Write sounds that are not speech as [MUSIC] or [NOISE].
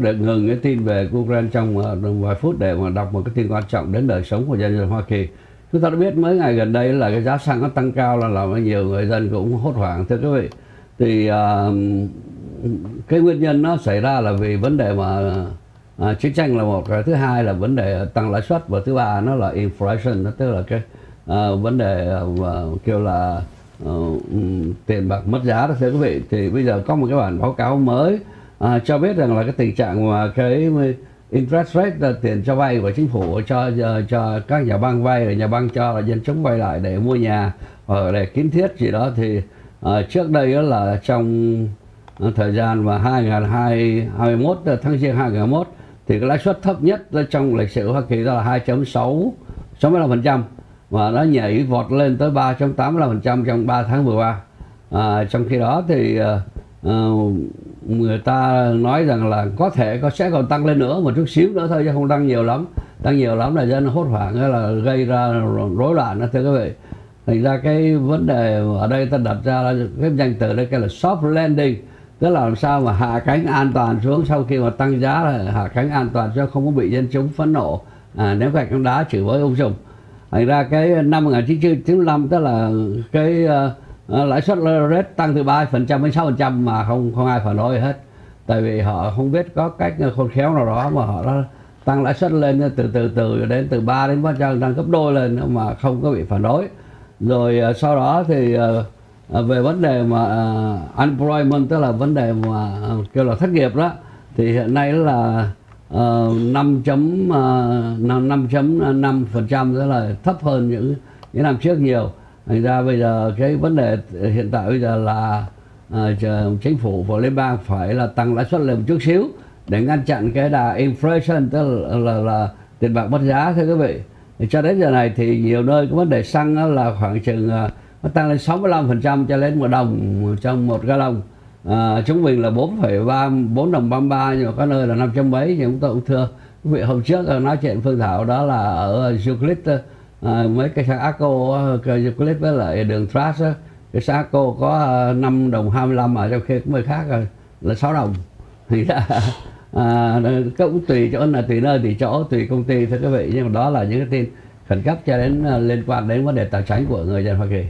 để ngừng cái tin về Ukraine trong ờ, vài phút để mà đọc một cái tin quan trọng đến đời sống của dân dân Hoa Kỳ. Chúng ta đã biết mấy ngày gần đây là cái giá xăng nó tăng cao là làm nhiều người dân cũng hốt hoảng thưa quý vị. Thì uh, cái nguyên nhân nó xảy ra là vì vấn đề mà uh, chiến tranh là một cái thứ hai là vấn đề tăng lãi suất và thứ ba nó là inflation tức là cái uh, vấn đề uh, kêu là uh, tiền bạc mất giá đó thưa quý vị thì bây giờ có một cái bản báo cáo mới à, cho biết rằng là cái tình trạng mà cái interest rate là tiền cho vay của chính phủ cho cho các nhà băng vay rồi nhà băng cho là dân chúng vay lại để mua nhà hoặc để kiến thiết gì đó thì à, trước đây đó là trong thời gian mà 2021 tháng riêng 2021 thì cái lãi suất thấp nhất trong lịch sử Hoa Kỳ đó là 2.6 65% và nó nhảy vọt lên tới 3.85% trong 3 tháng vừa qua. À, trong khi đó thì uh, người ta nói rằng là có thể có sẽ còn tăng lên nữa một chút xíu nữa thôi chứ không tăng nhiều lắm. Tăng nhiều lắm là dân hốt hoảng hay là gây ra rối loạn đó thưa quý vị. Thành ra cái vấn đề ở đây ta đặt ra là cái danh từ đây cái là soft landing. Tức là làm sao mà hạ cánh an toàn xuống sau khi mà tăng giá là hạ cánh an toàn cho không có bị dân chúng phẫn nộ. À, ném gạch đá chửi với ông dùng thành ra cái năm 1995 tức là cái uh, Ờ, lãi suất rate tăng từ 3% đến 6% mà không không ai phản đối hết. Tại vì họ không biết có cách khôn khéo nào đó mà họ đã tăng lãi suất lên từ từ từ đến từ 3 đến 400 tăng gấp đôi lên mà không có bị phản đối. Rồi ờ, sau đó thì ờ, về vấn đề mà unemployment, tức là vấn đề mà kêu là thất nghiệp đó, thì hiện nay là năm chấm năm chấm năm phần trăm, tức là thấp hơn những những năm trước nhiều thành ra bây giờ cái vấn đề hiện tại bây giờ là à, chính phủ và liên bang phải là tăng lãi suất lên một chút xíu để ngăn chặn cái đà inflation tức là, là, là tiền bạc mất giá thưa quý vị. Cho đến giờ này thì nhiều nơi có vấn đề xăng là khoảng chừng à, nó tăng lên 65% cho lên một đồng trong một gallon. À, chúng mình là 4,3 4 đồng 33 nhưng mà có nơi là 500 mấy thì chúng tôi cũng thưa quý vị hôm trước nói chuyện Phương Thảo đó là ở Euclid à, mấy cái xe Aco cái clip với lại đường trash á cái xe Aco có à, 5 đồng 25 ở trong khi mấy khác rồi là 6 đồng. [LAUGHS] Thì ra à, cũng tùy chỗ là tùy nơi tùy chỗ tùy công ty thưa quý vị nhưng mà đó là những cái tin khẩn cấp cho đến à, liên quan đến vấn đề tài chính của người dân Hoa Kỳ.